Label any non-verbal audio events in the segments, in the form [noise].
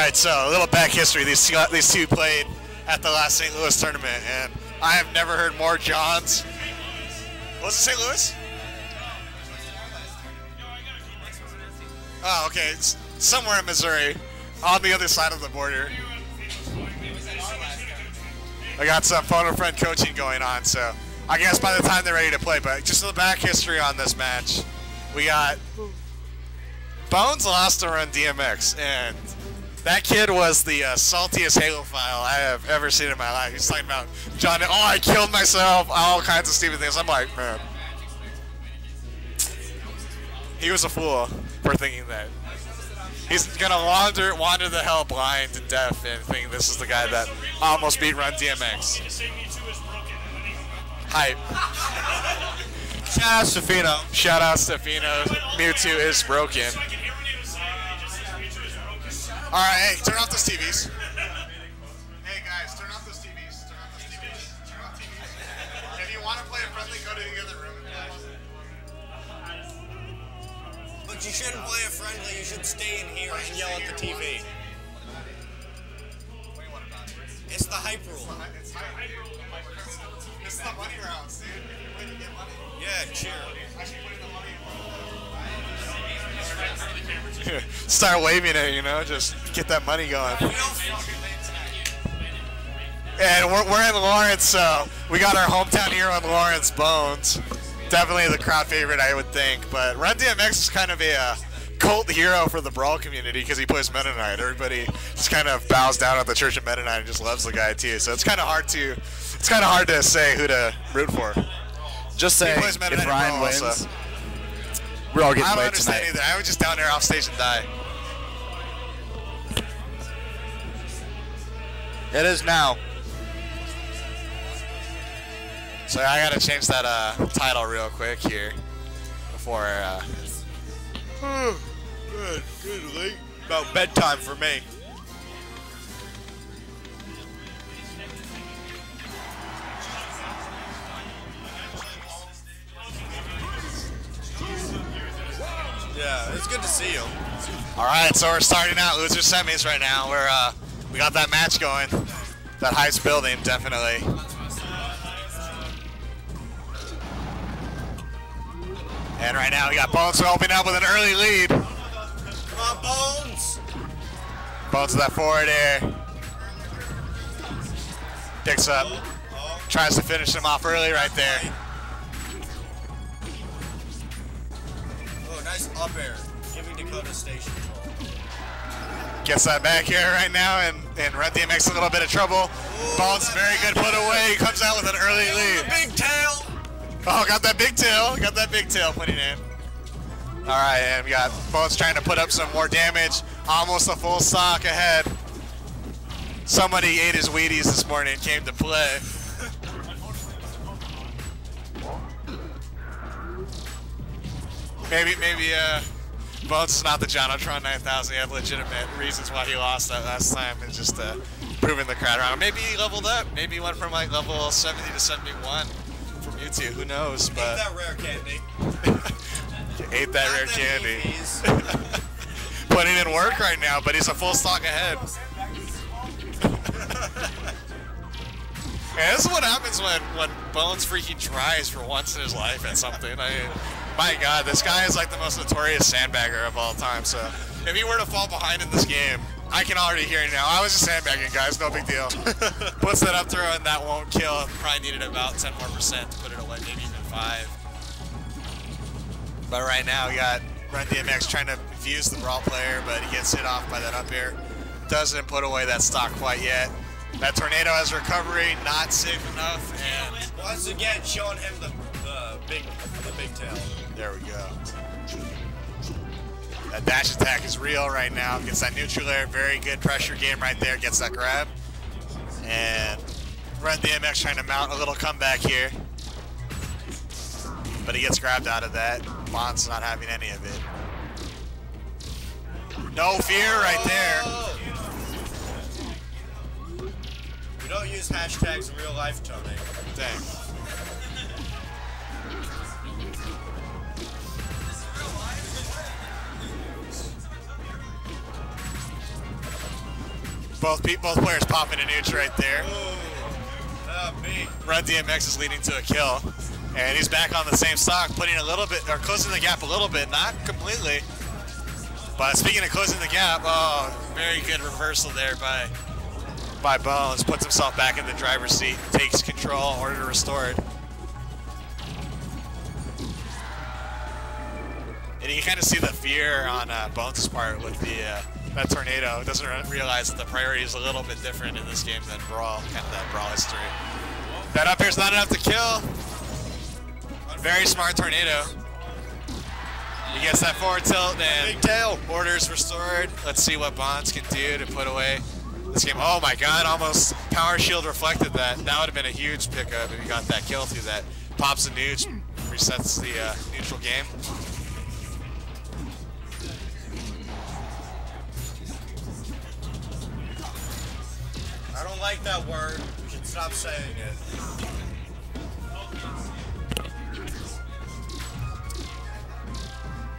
All right, so a little back history. These two, these two played at the last St. Louis tournament, and I have never heard more Johns. Was it St. Louis? Oh, okay. It's somewhere in Missouri, on the other side of the border. I got some phone a friend coaching going on, so I guess by the time they're ready to play, but just the back history on this match, we got Bones lost to Run DMX, and that kid was the uh, saltiest Halophile I have ever seen in my life. He's talking about John. Oh, I killed myself. All kinds of stupid things. I'm like, man. He was a fool for thinking that. He's gonna wander wander the hell blind and deaf and think this is the guy that almost beat Run DMX. Hype. Shout out Stefino. Shout out Stefino. Mewtwo is broken. All right, hey, turn off those TVs. Hey guys, turn off those TVs. Turn off those TVs. Turn off TVs. If you want to play a friendly, go to the other room. But you shouldn't play a friendly. You should stay in here and yell at the TV. It's the hype rule. It's hype, dude. It's the money rounds, dude. When you get money. Yeah, cheer. Start waving it, you know, just get that money going. And we're, we're in Lawrence, so we got our hometown hero in Lawrence, Bones. Definitely the crowd favorite, I would think. But Run DMX is kind of a uh, cult hero for the Brawl community because he plays Knight. Everybody just kind of bows down at the Church of Meta Knight and just loves the guy too. So it's kind of hard to it's kind of hard to say who to root for. Just say He plays Meta if Ryan wins, also. we're all getting I don't played understand tonight. either. I would just down there off stage and die. It is now. So I gotta change that uh, title real quick here before. Uh, good, good late. About bedtime for me. Yeah, it's good to see you. all right, so we're starting out loser semis right now. We're uh, we got that match going. That Heights building definitely. And right now we got Bones opening up with an early lead. Come on, Bones. Bones with that forward air. Picks up. Tries to finish him off early right there. Oh, nice up air. Giving Dakota station. Gets that back here right now, and, and Red DMX a little bit of trouble. Bones very good put away. He comes out with an early lead. Big tail. Oh, got that big tail. Got that big tail putting in. All right, and we got Bones trying to put up some more damage. Almost a full stock ahead. Somebody ate his Wheaties this morning and came to play. maybe, maybe, uh, Bones is not the Jonatron 9000. He had legitimate reasons why he lost that last time and just uh, proving the crowd around. Maybe he leveled up. Maybe he went from like level 70 to 71 from Mewtwo. Who knows? But that rare candy. [laughs] ate that rare Not candy. Eevees. Putting in work right now, but he's a full stock ahead. [laughs] Man, this is what happens when, when Bones freaking tries for once in his life at something. I my God, this guy is like the most notorious sandbagger of all time. So if he were to fall behind in this game, I can already hear it now. I was just sandbagging, guys. No big deal. [laughs] Puts that up throw and that won't kill. Probably needed about 10 more percent to put it away, maybe even five. But right now, we got Run DMX trying to fuse the brawl player, but he gets hit off by that up air. Doesn't put away that stock quite yet. That tornado has recovery, not safe enough, and Once again, showing him the big the big tail. there we go. That dash attack is real right now. Gets that neutral air, very good pressure game right there. Gets that grab. And Run DMX trying to mount a little comeback here. But he gets grabbed out of that. Bones' not having any of it. No fear right there. We don't use hashtags in real life, Tony. Dang. Both both players popping a nooch right there. Run DMX is leading to a kill. And he's back on the same stock, putting a little bit, or closing the gap a little bit, not completely. But speaking of closing the gap, oh, very good reversal there by by Bones. Puts himself back in the driver's seat, takes control, order restored. And you kind of see the fear on uh, Bones' part with the uh, that tornado. Doesn't realize that the priority is a little bit different in this game than Brawl, kind of that Brawl history. That up air's not enough to kill. Very smart tornado. He gets that forward tilt and Big tail. orders restored. Let's see what Bones can do to put away this game. Oh my god, almost power shield reflected that. That would have been a huge pickup if he got that kill through that. Pops a nooch, resets the uh, neutral game. I don't like that word. You should stop saying it.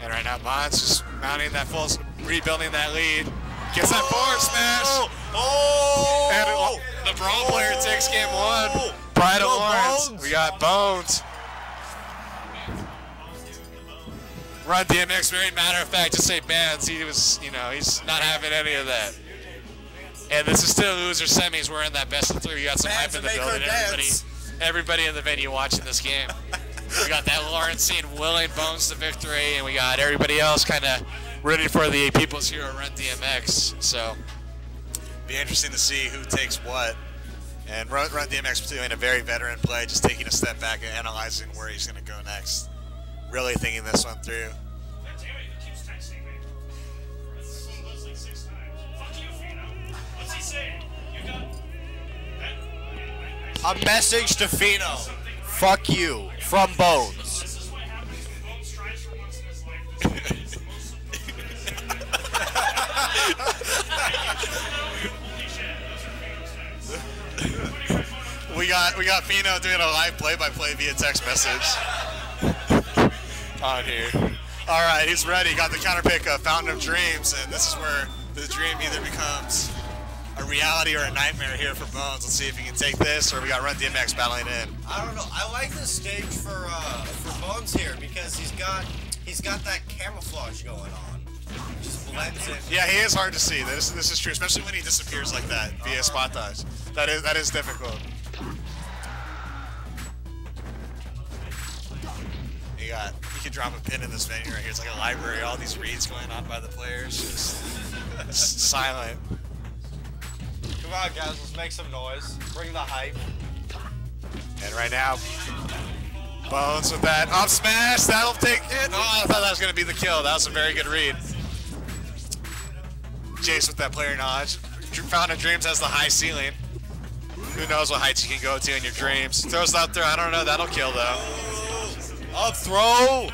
And right now, Bones just mounting that full, rebuilding that lead. Gets that oh! forward smash. Oh! And the Brawl player takes game one. Oh! Pride of Go Lawrence. Bones. We got Bones. Run DMX, very matter of fact, just say bands. He was, you know, he's not having any of that. And this is still loser semis. We're in that best of three. We got some Bones hype in the that make her building. Everybody, everybody in the venue watching this game. we got that Lawrence scene willing Bones to victory, and we got everybody else kind of ready for the People's Hero Run DMX. So be interesting to see who takes what. And Run, Run DMX doing a very veteran play, just taking a step back and analyzing where he's going to go next. Really thinking this one through. A message to Fino. Fuck you. From Bones. [laughs] We got we got Fino doing a live play-by-play via text message on here. All right, he's ready. Got the counter pick of Fountain of Dreams, and this is where the dream either becomes a reality or a nightmare here for Bones. Let's see if he can take this, or we got Run DMX battling in. I don't know. I like this stage for uh, for Bones here because he's got he's got that camouflage going on. Just blends in. Yeah, he is hard to see. This this is true, especially when he disappears like that via spot dodge. That is that is difficult. You got you can drop a pin in this venue right here. It's like a library. All these reads going on by the players, just silent. Come on, guys. Let's make some noise. Bring the hype. And right now, Bones with that up smash. That'll take it. Oh, I thought that was going to be the kill. That was a very good read. Jace with that player knowledge. Dr- Fountain of Dreams has the high ceiling. Who knows what heights you can go to in your dreams. Throws it out there. I don't know. That'll kill, though. Up throw.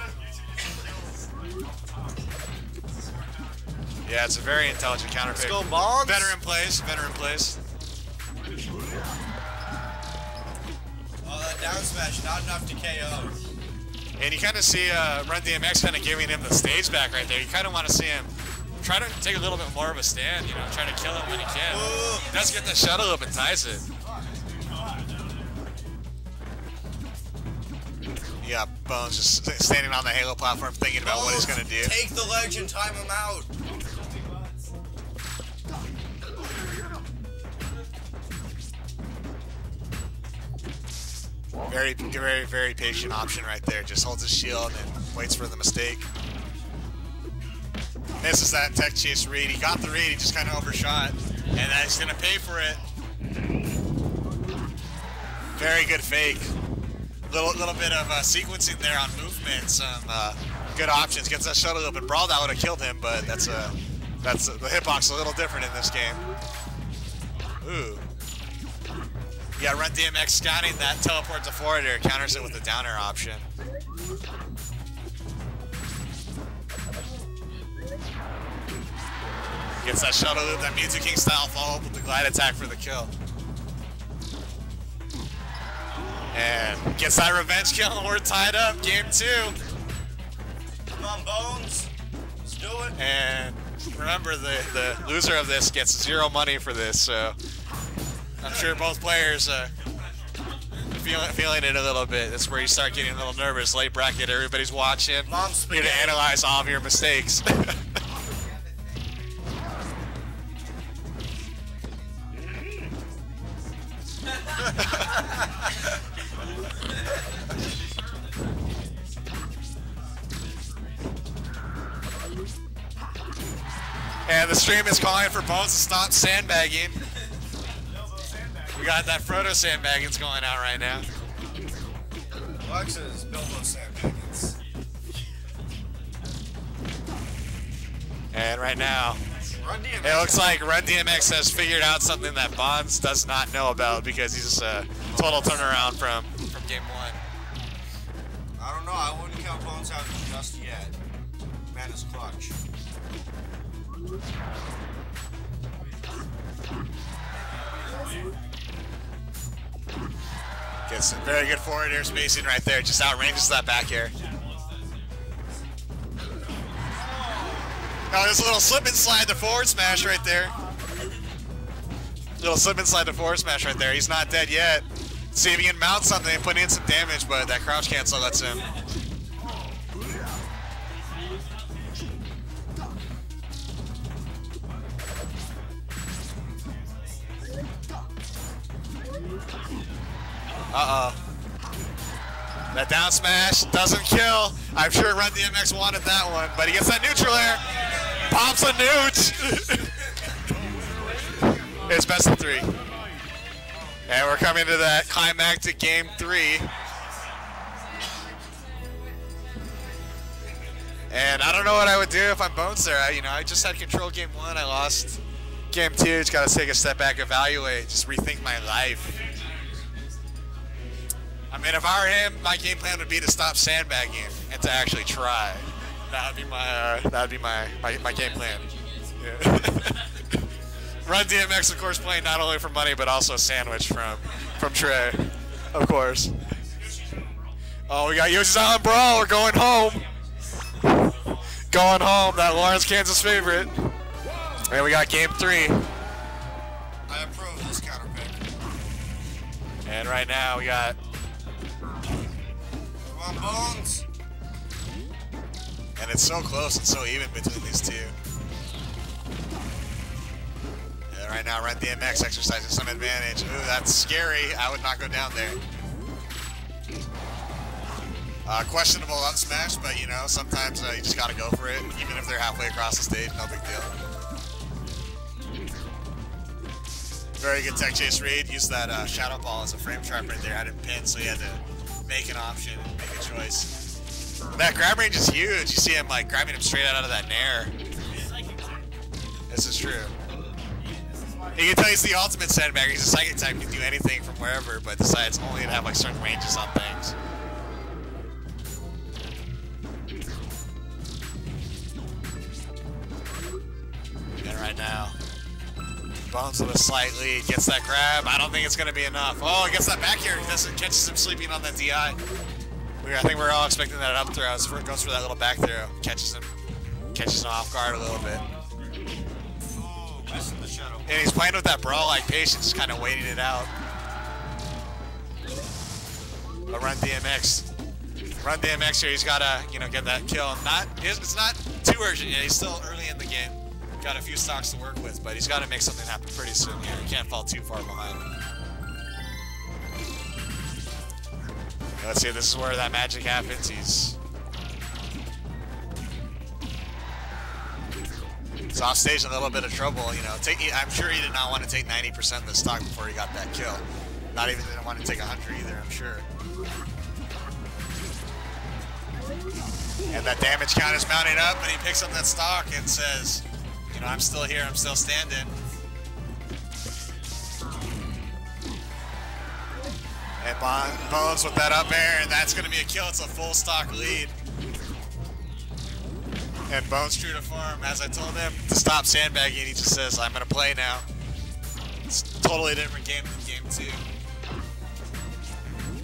Yeah, it's a very intelligent counter pick. Go Bones. Veteran plays. Veteran plays. Oh, that down smash, not enough to KO. And you kind of see uh, Run DMX kind of giving him the stage back right there. You kind of want to see him try to take a little bit more of a stand, you know, try to kill him when he can. He does get the shuttle up and ties it. Yeah, Bones just standing on the Halo platform thinking about what he's going to do. Take the ledge and time him out. Very, very, very patient option right there. Just holds his shield and waits for the mistake. Misses that tech chase read. He got the read, he just kind of overshot. And he's going to pay for it. Very good fake. Little little bit of uh, sequencing there on movement. Some uh, good options. Gets that shuttle and brawl. That would have killed him, but that's a that's a, the hitbox a little different in this game. Ooh. Yeah, Run DMX scouting that teleport to forwarder, counters it with the downer option. Gets that shuttle loop, that Mew2King style follow up with the glide attack for the kill. And gets that revenge kill, and we're tied up. Game two. Come on, Bones. Let's do it. And remember the the loser of this gets zero money for this, so I'm sure both players uh, are feeling feeling it a little bit. That's where you start getting a little nervous. Late bracket, everybody's watching. Mom's Here to analyze all of your mistakes. [laughs] and the stream is calling for Bones to stop sandbagging. Got that Frodo sandbagging's going out right now. Alexa's Bilbo Sandbaggins. And right now, it looks like Run DMX has figured out something that Bones does not know about because he's a total turnaround from, from game one. I don't know. I wouldn't count Bones out just yet. Man is clutch. Gets very good forward air spacing right there, just outranges that back air. Oh, there's a little slip and slide to forward smash right there. Little slip and slide to forward smash right there. He's not dead yet. See if he can mount something and put in some damage, but that crouch cancel lets him. Uh-oh. That down smash doesn't kill. I'm sure Run DMX wanted that one, but he gets that neutral air. Pops a nooch. [laughs] it's best of three. And we're coming to that climactic game three. And I don't know what I would do if I'm Bones there. I, you know, I just had control game one. I lost game two. Just got to take a step back, evaluate, just rethink my life. I mean, if I were him, my game plan would be to stop sandbagging and to actually try. That would be my uh, that would be my, my, my game plan. Yeah. [laughs] Run DMX, of course, playing not only for money but also a sandwich from from Trey, of course. Oh, we got Yoshi's Island Brawl. We're going home. Going home. That Lawrence, Kansas favorite. And we got game three. I approve this counter pick. And right now we got Bones. And it's so close and so even between these two. And right now, Run DMX exercising some advantage. Ooh, that's scary. I would not go down there. Uh, questionable on smash, but you know, sometimes uh, you just gotta go for it, even if they're halfway across the stage, no big deal. Very good tech chase read. Used that uh, shadow ball as a frame trap right there. Had him pinned, so he had to make an option, make a choice. That grab range is huge. You see him like grabbing him straight out of that nair. This is true. You can tell he's the ultimate sandbagger. He's a psychic type, you can do anything from wherever, but decides only to have like certain ranges on things. Bones with a slight lead, gets that grab. I don't think it's going to be enough. Oh, he gets that back air. Doesn't catches him sleeping on that DI. We, I think we're all expecting that up throw. So goes for that little back throw, catches him, catches him off guard a little bit. And he's playing with that brawl like patience, kind of waiting it out. But run DMX. Run DMX here, he's got to, you know, get that kill. Not, it's not too urgent yet. He's still early in the game. Got a few stocks to work with, but he's got to make something happen pretty soon here. He can't fall too far behind. Let's see, this is where that magic happens. He's He's off in a little bit of trouble, you know. Take, I'm sure he did not want to take 90% of the stock before he got that kill. Not even didn't want to take 100 either, I'm sure. And that damage count is mounting up, and he picks up that stock and says, you know, I'm still here, I'm still standing. And Bon- Bones with that up air, and that's going to be a kill. It's a full stock lead. And Bones true to form, as I told him to stop sandbagging, he just says, I'm going to play now. It's a totally different game than game two.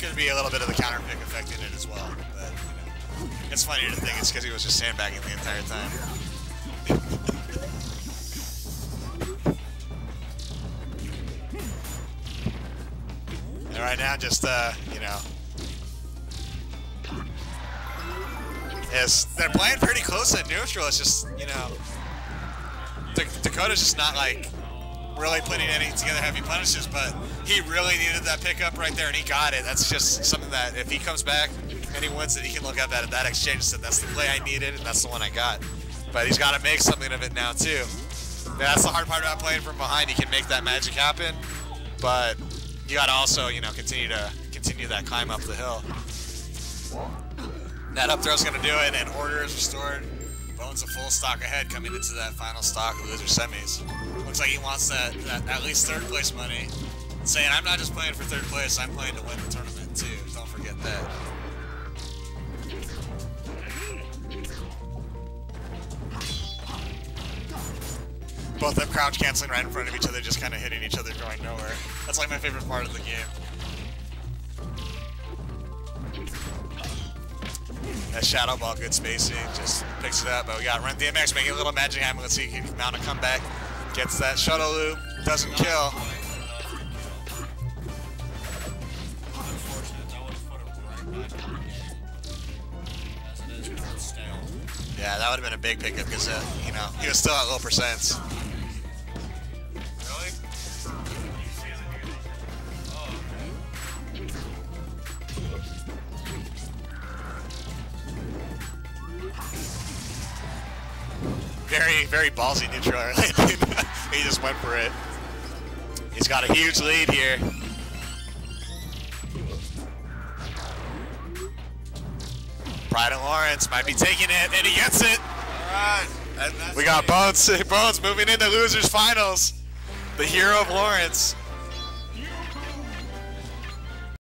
Could be a little bit of the counter pick effect in it as well. But, you know, it's funnier to think it's because he was just sandbagging the entire time. [laughs] right now, just uh, you know, is they're playing pretty close at neutral. It's just you know, D- Dakota's just not like really putting any together heavy punishes, but he really needed that pickup right there, and he got it. That's just something that if he comes back and he wins it, he can look at that at that exchange and say, "That's the play I needed, and that's the one I got." But he's got to make something of it now too. That's the hard part about playing from behind. You can make that magic happen, but you got to also, you know, continue to continue that climb up the hill. That up throw's to do it, and order is restored. Bones a full stock ahead coming into that final stock of loser semis. Looks like he wants that, that at least third place money. Saying, I'm not just playing for third place, I'm playing to win the tournament too. Don't forget that. Both have crouch canceling right in front of each other, just kind of hitting each other, going nowhere. That's like my favorite part of the game. That shadow ball, good spacing, just picks it up. But we got Run DMX making a little magic happen. Let's see if he can mount a comeback. Gets that shuttle loop, doesn't kill. Yeah, that would have been a big pickup because, uh, you know, he was still at low percents. Very, very ballsy neutral [laughs] he just went for it. He's got a huge lead here. Pride and Lawrence might be taking it, and he gets it. We got Bones, [laughs] Bones moving into losers finals. The hero of Lawrence.